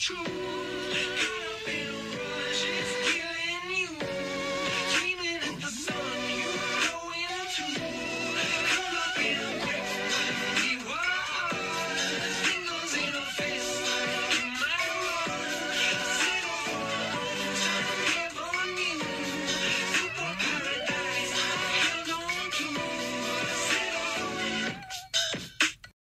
true.